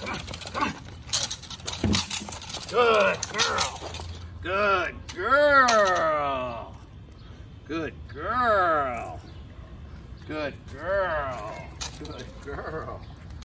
Come on. Good girl. Good girl. Good girl. Good girl. Good girl.